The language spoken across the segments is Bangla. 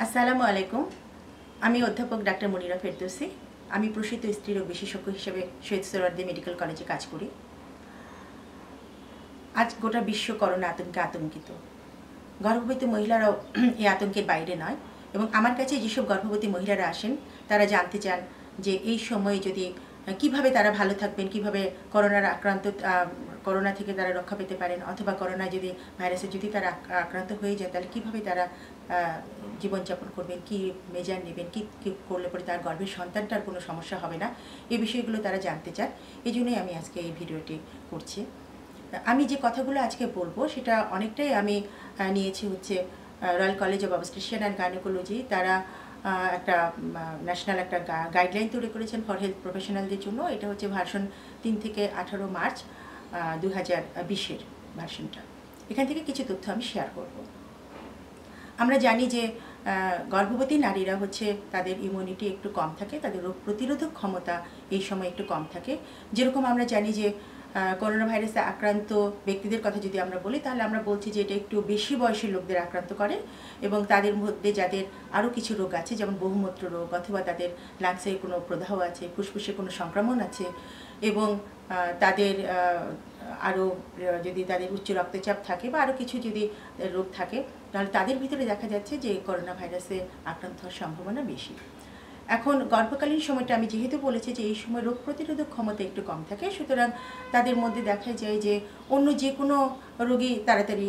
আসসালামু আলাইকুম। আমি অধ্যাপক ডাক্তার মনিরা ফেরদৌসি। আমি প্রসূত স্ত্রী রোগ বিশেষজ্ঞ হিসেবে শহীদ সোহরাওয়ার্দী মেডিকেল কলেজে কাজ করি। আজ গোটা বিশ্ব করোনা আতঙ্কে আতঙ্কিত। গর্ভবতী মহিলারাও এই আতঙ্কের বাইরে নয় এবং আমার কাছে যেসব গর্ভবতী মহিলারা আসেন, তারা জানতে চান যে এই সময়ে যদি, কীভাবে তারা ভালো থাকবেন, কীভাবে করোনার আক্রান্ত করোনা থেকে তারা রক্ষা পেতে পারেন, অথবা করোনা যদি ভাইরাসে যদি তারা আক্রান্ত হয়ে যায়, তাহলে কীভাবে তারা জীবনযাপন করবেন, কি মেজার নেবেন, কি কি করলে পরে তার গর্ভের সন্তানটার কোনো সমস্যা হবে না, এই বিষয়গুলো তারা জানতে চান। এই জন্যই আমি আজকে এই ভিডিওটি করছি। আমি যে কথাগুলো আজকে বলব, সেটা অনেকটাই আমি নিয়েছি হচ্ছে Royal College of Obstetrician and Gynaecology তারা একটা ন্যাশনাল একটা গাইডলাইন তৈরি করেছেন ফর হেলথ প্রফেশনালদের জন্য। এটা হচ্ছে ভার্সন তিন থেকে আঠারো মার্চ দু হাজার বিশের ভার্সনটা এখান থেকে কিছু তথ্য আমি শেয়ার করব। আমরা জানি যে গর্ভবতী নারীরা হচ্ছে তাদের ইমিউনিটি একটু কম থাকে, তাদের রোগ প্রতিরোধক ক্ষমতা এই সময় একটু কম থাকে। যেরকম আমরা জানি যে করোনা ভাইরাসে আক্রান্ত ব্যক্তিদের কথা যদি আমরা বলি, তাহলে আমরা বলছি যে এটা একটু বেশি বয়সী লোকদের আক্রান্ত করে এবং তাদের মধ্যে যাদের আরও কিছু রোগ আছে, যেমন বহুমূত্র রোগ অথবা তাদের লাংসের কোনো প্রদাহ আছে, ফুসফুসে কোনো সংক্রমণ আছে এবং তাদের আরও যদি তাদের উচ্চ রক্তচাপ থাকে বা আরও কিছু যদি রোগ থাকে তাহলে তাদের ভিতরে দেখা যাচ্ছে যে করোনা ভাইরাসে আক্রান্ত হওয়ার সম্ভাবনা বেশি। এখন গর্ভকালীন সময়টা আমি যেহেতু বলেছি যে এই সময় রোগ প্রতিরোধক ক্ষমতা একটু কম থাকে, সুতরাং তাদের মধ্যে দেখা যায় যে অন্য যে কোনো রোগী তাড়াতাড়ি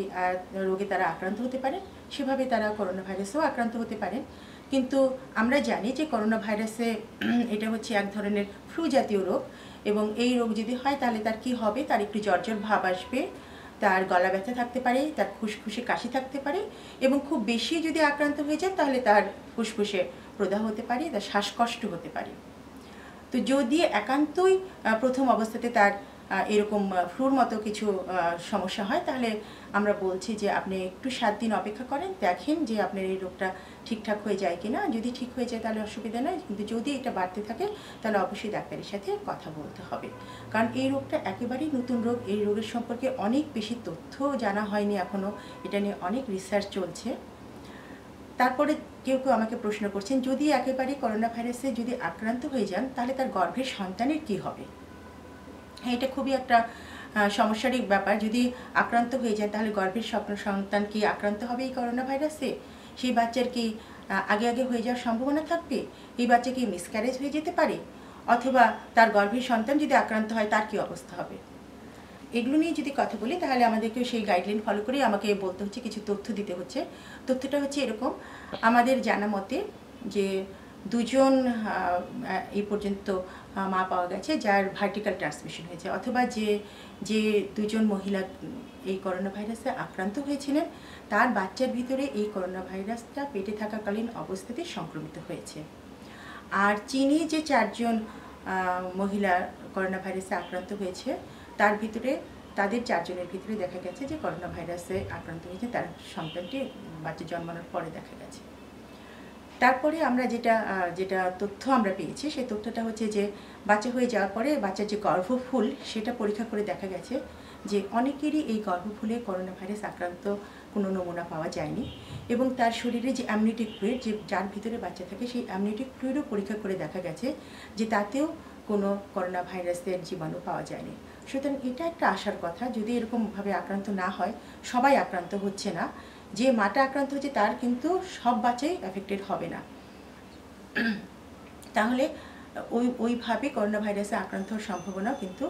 রোগে তারা আক্রান্ত হতে পারে সেভাবে তারা করোনা ভাইরাসেও আক্রান্ত হতে পারেন। কিন্তু আমরা জানি যে করোনা ভাইরাসে এটা হচ্ছে এক ধরনের ফ্লু জাতীয় রোগ এবং এই রোগ যদি হয় তাহলে তার কি হবে? তার একটু জর্জর ভাব আসবে। তার গলা ব্যথা থাকতে পারে, তার ফুসফুসে কাশি থাকতে পারে এবং খুব বেশি যদি আক্রান্ত হয়ে যায় তাহলে তার ফুসফুসে প্রদাহ হতে পারে, তার শ্বাসকষ্ট হতে পারে। তো যদি একান্তই প্রথম অবস্থাতে তার এরকম ফ্লুর মতো কিছু সমস্যা হয়, তাহলে আমরা বলছি যে আপনি একটু সাত দিন অপেক্ষা করেন, দেখেন যে আপনার এই রোগটা ঠিকঠাক হয়ে যায় কি না যদি ঠিক হয়ে যায় তাহলে অসুবিধা নয় কিন্তু যদি এটা বাড়তে থাকে তাহলে অবশ্যই ডাক্তারের সাথে কথা বলতে হবে। কারণ এই রোগটা একেবারেই নতুন রোগ, এই রোগের সম্পর্কে অনেক বেশি তথ্য জানা হয়নি এখনও এটা নিয়ে অনেক রিসার্চ চলছে। তারপরে কেউ কেউ আমাকে প্রশ্ন করছেন, যদি একেবারে করোনা ভাইরাসে যদি আক্রান্ত হয়ে যান, তাহলে তার গর্ভের সন্তানের কি হবে? হ্যাঁ এটা খুবই একটা সমস্যারই ব্যাপার। যদি আক্রান্ত হয়ে যায়, তাহলে গর্ভের স্বপ্ন সন্তান কি আক্রান্ত হবে এই করোনা ভাইরাসে সেই বাচ্চার কি আগে আগে হয়ে যাওয়ার সম্ভাবনা থাকবে? এই বাচ্চা কি মিসক্যারেজ হয়ে যেতে পারে? অথবা তার গর্ভের সন্তান যদি আক্রান্ত হয়, তার কি অবস্থা হবে? এগুলো নিয়ে যদি কথা বলি, তাহলে আমাদেরকে সেই গাইডলাইন ফলো করে আমাকে বলতে হচ্ছে, কিছু তথ্য দিতে হচ্ছে। তথ্যটা হচ্ছে এরকম, আমাদের জানা মতে যে দুজন এই পর্যন্ত মা পাওয়া গেছে, যার ভার্টিক্যাল ট্রান্সমিশন হয়েছে। অথবা যে যে দুজন মহিলা এই করোনা ভাইরাসে আক্রান্ত হয়েছিলেন, তার বাচ্চার ভিতরে এই করোনা ভাইরাসটা পেটে থাকাকালীন অবস্থাতে সংক্রমিত হয়েছে। আর চীনে যে চারজন মহিলা করোনা ভাইরাসে আক্রান্ত হয়েছে, তার ভিতরে, তাদের চারজনের ভিতরে দেখা গেছে যে করোনা ভাইরাসে আক্রান্ত হয়েছে, তার সন্তানটি বাচ্চা জন্মানোর পরে দেখা গেছে। তারপরে আমরা যেটা যেটা তথ্য আমরা পেয়েছি, সেই তথ্যটা হচ্ছে যে, বাচ্চা হয়ে যাওয়ার পরে বাচ্চার যে গর্ভফুল, সেটা পরীক্ষা করে দেখা গেছে যে, অনেকেরই এই গর্ভফুলে করোনা ভাইরাস আক্রান্ত কোনো নমুনা পাওয়া যায়নি এবং তার শরীরে যে অ্যামনিটিক ফ্লুইড যে যার ভিতরে বাচ্চা থাকে, সেই অ্যামনিটিক ফ্লুইডও পরীক্ষা করে দেখা গেছে যে, তাতেও কোনো করোনা ভাইরাসের জীবাণু পাওয়া যায়নি। সুতরাং এটা একটা আশার কথা, যদি এরকমভাবে আক্রান্ত না হয়, সবাই আক্রান্ত হচ্ছে না। যে মাটা আক্রান্ত হয়েছে তার কিন্তু সব বাচ্চাই অ্যাফেক্টেড হবে না। তাহলে ওই, ওইভাবে করোনা ভাইরাসে আক্রান্ত হওয়ার সম্ভাবনাও কিন্তু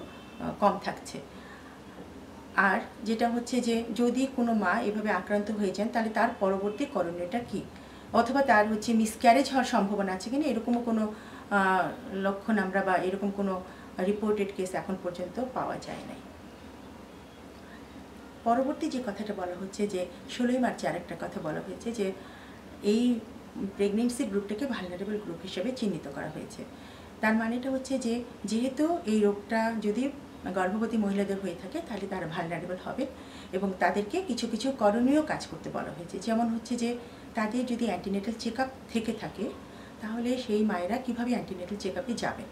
কম থাকছে। আর যেটা হচ্ছে যে যদি কোনো মা এভাবে আক্রান্ত হয়ে যান, তাহলে তার পরবর্তী করণীয়টা কী? অথবা তার হচ্ছে মিসক্যারেজ হওয়ার সম্ভাবনা আছে কিনা? এরকমও কোনো লক্ষণ আমরা বা এরকম কোনো রিপোর্টেড কেস এখন পর্যন্ত পাওয়া যায় নাই। পরবর্তী যে কথাটা বলা হচ্ছে যে, ষোলোই মার্চে আরেকটা কথা বলা হয়েছে যে, এই প্রেগনেন্সি গ্রুপটাকে ভালনারেবল গ্রুপ হিসেবে চিহ্নিত করা হয়েছে। তার মানেটা হচ্ছে যে, যেহেতু এই রোগটা যদি গর্ভবতী মহিলাদের হয়ে থাকে, তাহলে তারা ভালনারেবল হবে এবং তাদেরকে কিছু কিছু করণীয় কাজ করতে বলা হয়েছে। যেমন হচ্ছে যে, তাদের যদি অ্যান্টিনেটাল চেক থেকে থাকে, তাহলে সেই মায়েরা কীভাবে অ্যান্টিনেটাল চেক যাবেন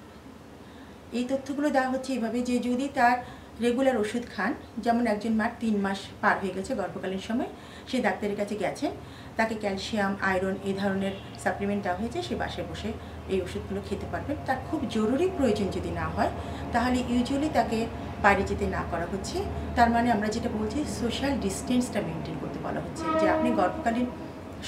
এই তথ্যগুলো দেওয়া হচ্ছে এভাবে যে, যদি তার রেগুলার ওষুধ খান। যেমন একজন মার তিন মাস পার হয়ে গেছে গর্ভকালীন সময়, সে ডাক্তারের কাছে গেছেন তাকে ক্যালসিয়াম, আয়রন এই ধরনের সাপ্লিমেন্ট দেওয়া হয়েছে, সে বাসায় বসে এই ওষুধগুলো খেতে পারবেন তার খুব জরুরি প্রয়োজন যদি না হয়, তাহলে ইউজুয়ালি তাকে বাইরে যেতে না করা হচ্ছে। তার মানে আমরা যেটা বলছি সোশ্যাল ডিস্টেন্সটা মেনটেন করতে বলা হচ্ছে। যে আপনি গর্ভকালীন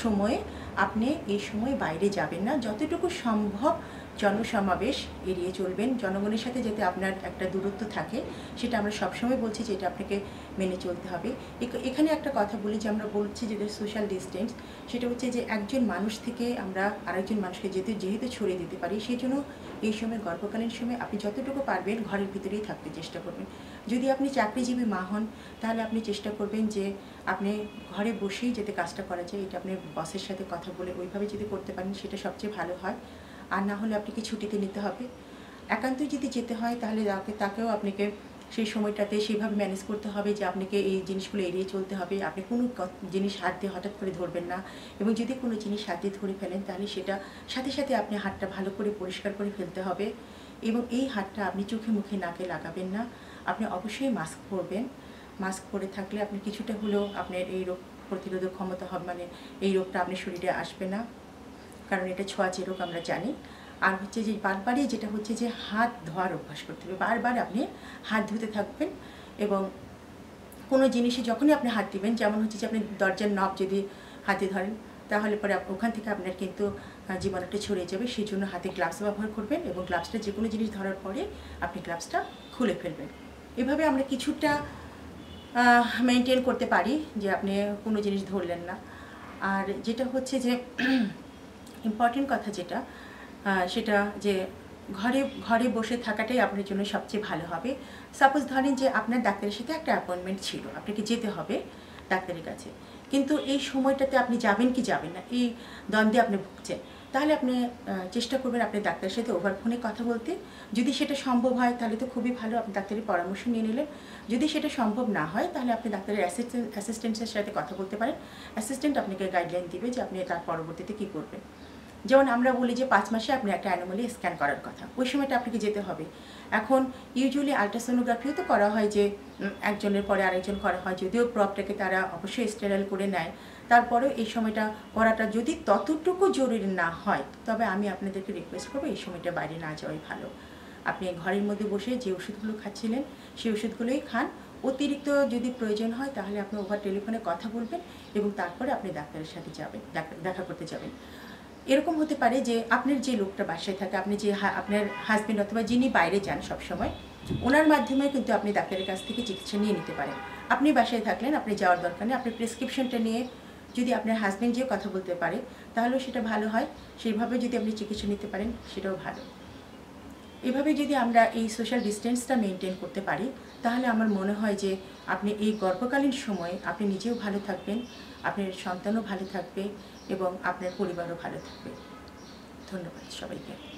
সময়ে আপনি এই সময় বাইরে যাবেন না। যতটুকু সম্ভব জনসমাবেশ এড়িয়ে চলবেন। জনগণের সাথে যাতে আপনার একটা দূরত্ব থাকে, সেটা আমরা সবসময় বলছি যে এটা আপনাকে মেনে চলতে হবে। এখানে একটা কথা বলি যে আমরা বলছি যে সোশ্যাল ডিস্টেন্স সেটা হচ্ছে যে একজন মানুষ থেকে আমরা আরেকজন মানুষকে যেহেতু যেহেতু ছড়িয়ে দিতে পারি, সেই জন্য এই সময়, গর্ভকালীন সময় আপনি যতটুকু পারবেন ঘরের ভিতরেই থাকতে চেষ্টা করবেন। যদি আপনি চাকরিজীবী মা হন, তাহলে আপনি চেষ্টা করবেন যে আপনি ঘরে বসেই যাতে কাজটা করা যায়, এটা আপনি বসের সাথে কথা বলে ওইভাবে যদি করতে পারেন, সেটা সবচেয়ে ভালো হয়। আর না হলে আপনাকে ছুটিতে নিতে হবে। একান্তই যদি যেতে হয়, তাহলে তাকে, তাকেও আপনাকে সেই সময়টাতে সেইভাবে ম্যানেজ করতে হবে যে আপনাকে এই জিনিসগুলো এড়িয়ে চলতে হবে। আপনি কোনো জিনিস হাত দিয়ে হঠাৎ করে ধরবেন না। এবং যদি কোনো জিনিস হাত দিয়ে ধরে ফেলেন, তাহলে সেটা, সাথে সাথে আপনি হাতটা ভালো করে পরিষ্কার করে ফেলতে হবে। এবং এই হাতটা আপনি চোখে মুখে নাকে লাগাবেন না। আপনি অবশ্যই মাস্ক পরবেন। মাস্ক পরে থাকলে আপনি কিছুটা হলেও আপনার এই রোগ প্রতিরোধক ক্ষমতা হবে মানে এই রোগটা আপনার শরীরে আসবে না। কারণ এটা ছোঁয়াচে রোগ আমরা জানি। আর হচ্ছে যে বারবারই যেটা হচ্ছে যে হাত ধোয়ার অভ্যাস করতে হবে। বারবার আপনি হাত ধুতে থাকবেন এবং কোনো জিনিসে যখনই আপনি হাত দিবেন, যেমন হচ্ছে যে আপনি দরজার নব যদি হাতে ধরেন, তাহলে পরে ওখান থেকে আপনার কিন্তু জীবাণুটা ছড়িয়ে যাবে। সেই জন্য হাতে গ্লাভস ব্যবহার করবেন এবং গ্লাভসটা যে কোনো জিনিস ধরার পরে আপনি গ্লাভসটা খুলে ফেলবেন। এভাবে আমরা কিছুটা মেনটেন করতে পারি যে আপনি কোনো জিনিস ধরলেন না। আর যেটা হচ্ছে যে ইম্পর্টেন্ট কথা যেটা সেটা যে ঘরে ঘরে বসে থাকাটাই আপনার জন্য সবচেয়ে ভালো হবে। সাপোজ ধরেন যে আপনার ডাক্তারের সাথে একটা অ্যাপয়েন্টমেন্ট ছিল, আপনাকে যেতে হবে ডাক্তারের কাছে। কিন্তু এই সময়টাতে আপনি যাবেন কি যাবেন না? এই দ্বন্দ্বে আপনি ভুগছেন। তাহলে আপনি চেষ্টা করবেন আপনি ডাক্তারের সাথে ওভার ফোনে কথা বলতে। যদি সেটা সম্ভব হয়, তাহলে তো খুবই ভালো, আপনি ডাক্তারের পরামর্শ নিয়ে নিলেন। যদি সেটা সম্ভব না হয়, তাহলে আপনি ডাক্তারের অ্যাসিস্ট্যান্ট অ্যাসিস্ট্যান্টের সাথে কথা বলতে পারেন। অ্যাসিস্ট্যান্ট আপনাকে গাইডলাইন দিবে যে আপনি তার পরবর্তীতে কী করবেন। যেমন আমরা বলি যে পাঁচ মাসে আপনি একটা অ্যানোমালি স্ক্যান করার কথা। ওই সময়টা আপনাকে যেতে হবে। এখন ইউজুয়ালি আলট্রাসোনোগ্রাফিও তো করা হয় যে একজনের পরে আরেকজন করা হয়। যদিও প্রপটাকে তারা অবশ্যই স্টেরাইল করে নেয়। তারপরেও এই সময়টা করাটা যদি ততটুকু জরুরি না হয়, তবে আমি আপনাদেরকে রিকোয়েস্ট করব এই সময়টা বাইরে না যাওয়াই ভালো। আপনি ঘরের মধ্যে বসে যে ওষুধগুলো খাচ্ছিলেন, সেই ওষুধগুলোই খান। অতিরিক্ত যদি প্রয়োজন হয়, তাহলে আপনি ওভার টেলিফোনে কথা বলবেন এবং তারপরে আপনি ডাক্তারের সাথে যাবেন, দেখা করতে যাবেন। এরকম হতে পারে যে আপনার যে লোকটা বাসায় থাকে, আপনি যে আপনার হাজব্যান্ড অথবা যিনি বাইরে যান সবসময়, ওনার মাধ্যমে কিন্তু আপনি ডাক্তারের কাছ থেকে চিকিৎসা নিয়ে নিতে পারেন। আপনি বাসায় থাকলেন, আপনি যাওয়ার দরকার নেই, আপনি প্রেসক্রিপশনটা নিয়ে যদি আপনার হাজব্যান্ড যে কথা বলতে পারে, তাহলেও সেটা ভালো হয়। সেইভাবে যদি আপনি চিকিৎসা নিতে পারেন, সেটাও ভালো। এভাবে যদি আমরা এই সোশ্যাল ডিস্টেন্সটা মেনটেন করতে পারি, তাহলে আমার মনে হয় যে আপনি এই গর্ভকালীন সময়ে আপনি নিজেও ভালো থাকবেন, আপনার সন্তানও ভালো থাকবে এবং আপনার পরিবারও ভালো থাকবে। ধন্যবাদ সবাইকে।